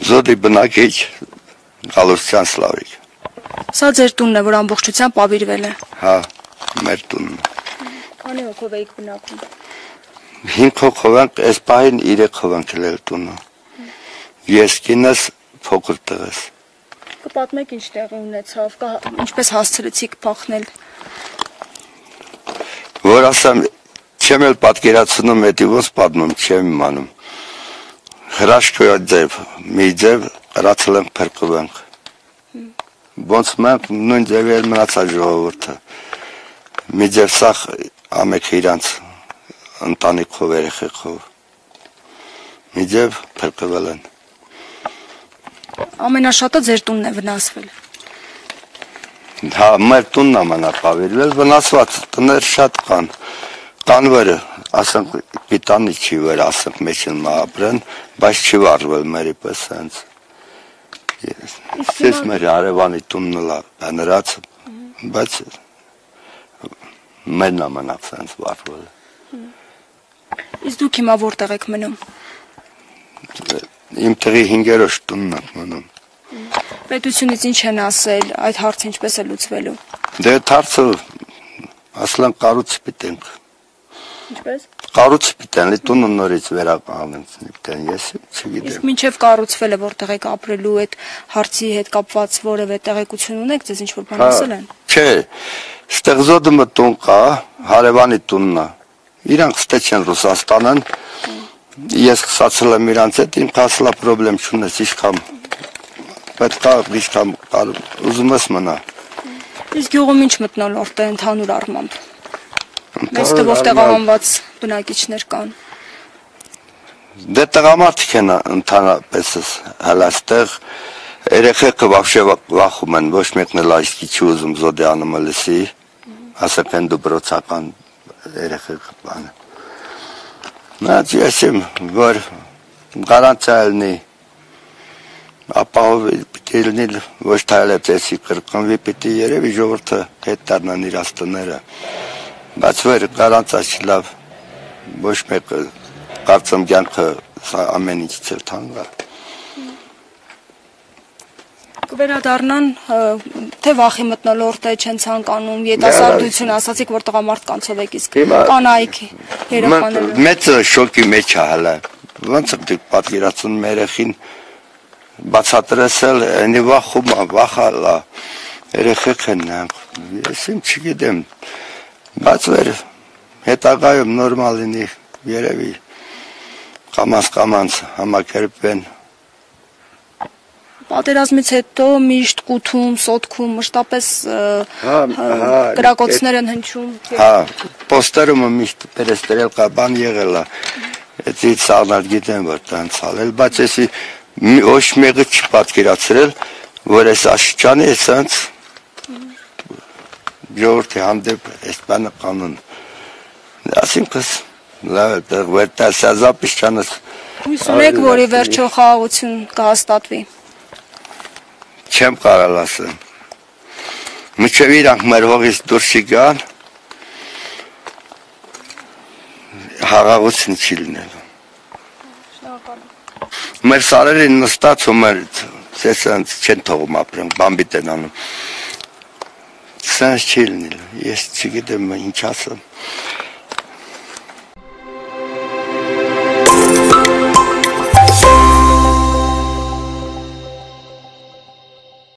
Զոդի բնակիչ Գալստյան Սլավիկ։ Սա ձեր տունն է, որ ամբողջությամբ ավիրվել է։ Հա, մեր տունն։ Քանի հոգով եք բնակվում։ 5 հոգով ենք, այս պահին 3 հոգով ենք ելել տունը։ Ես կինս փոքր տղես։ Կպատմեք ինչ տեղի ունեցավ, կա ինչպես հասցրեցիք փախնել։ Որ ասեմ, չեմ էլ պատկերացնում, էդի ոնց պատմում, չեմ իմանում։ Հրաշքոյա ձև, մի ձև հրացել ենք փրկվենք։ Ոնց մենք նույն ձևի էլ մնացա ժողովուրդը։ Մի ձև սախ ամեկ իրանց ընտանիքով երեխեքով։ Մի ձև փրկվել են։ Ամենաշատը ձեր տունն է վնասվել։ Հա, մեր տունն ամանապավիրվել, վնասված տներ շատ կան։ Կան վերը, ասենք, պիտանի չի վեր, ասենք, մեջ են մահապրեն, բայց չի վարվել մերի պես հենց։ Ես մեր արևանի տունն լա բանրած, բայց մերն ամանապ հենց վարվել։ Իսկ դուք հիմա որտեղ եք մնում։ Իմ տեղի 5-րդ տունն եմ մնում։ Պետությունից ինչ են ասել, այդ հարցը ինչպես է լուծվելու։ Դե դարձը ասլան կառույց պիտենք։ Ինչպես։ Կառույց պիտեն, տունը նորից վերականգնեցնի պիտեն, ես չգիտեմ։ Իսկ մինչև կառուցվել է որտեղ եք ապրելու այդ հարցի հետ կապված որևէ տեղեկություն ունեք, ձեզ ինչ որ բան ասել են։ Չէ, ստեղ զոդը տուն կա, հարևանի տունն է։ Իրանք ստեչեն Ռուսաստանն։ Ես սկսացել եմ իրանց հետ, իմ հասլա խնդրեմ չունես, ինչքան պետք է ինչքան ուզում ես մնա։ Իսկ գյուղում ինչ մտնոլորտ է ընդհանուր առմամբ։ Մեծ թվով տեղահանված բնակիչներ կան։ Դե տղամարդիկ են ընդհանրապես հալաստեղ երեխեքը вообще վախում են, ոչ մեկն էլ այսքի չի ուզում զոդյանը լսի, ասեք են դպրոցական երեխեք բանը։ Նա չեսիմ, որ գարանցիա լինի ապահով պիտի լինի ոչ թե այլ էսի կրկնվի պիտի երևի ժողովուրդը հետ դառնան իր աստները բայց վեր գարանցա չլավ ոչ մեկը կարծեմ կյանքը սա ամեն ինչից էլ թանկ է կվերադառնան թե վախի մտնոլորտ է չեն ցանկանում յետասարդություն ասացիք որ տղամարդկանցով եք իսկ կանայք երեխաները մեծը շոկի մեջ է հələ ոնց է դուք պատկերացնում երեխին բացատրեցել այնի վախում վախալա երեխեք են ես իմ չգիտեմ բայց վեր հետագայում նորմալ լինի երևի կամաց կամանց համակերպվեն Պատերազմից հետո միշտ կութում, սոտքում, մշտապես հա, հա, կրակոցներ են հնչում։ Հա, պոստերումը միշտ պերեստրել կա բան եղել է։ Էդից սանալ գիտեմ որ տանցալել, բայց էսի ոչ մեկը չպատկերացրել, որ այս աշճանի էսանց ժողովրդի հանդեպ այս բանը կանոն։ Այսինքն լավ է, վերտալ սազապից չանս։ Հույս ունեք, որի վերջո խաղաղություն կհաստատվի չեմ կարալ ասեմ։ Մինչև իրանք մեր հողից դուրս չգան, հաղաղություն չի լինելու։ Մեր սարերին նստած ու մեր սեսանց չեն թողում ապրեն, բամբիտ են անում։ Սենց չի լինելու, ես չգիտեմ ինչ ասեմ։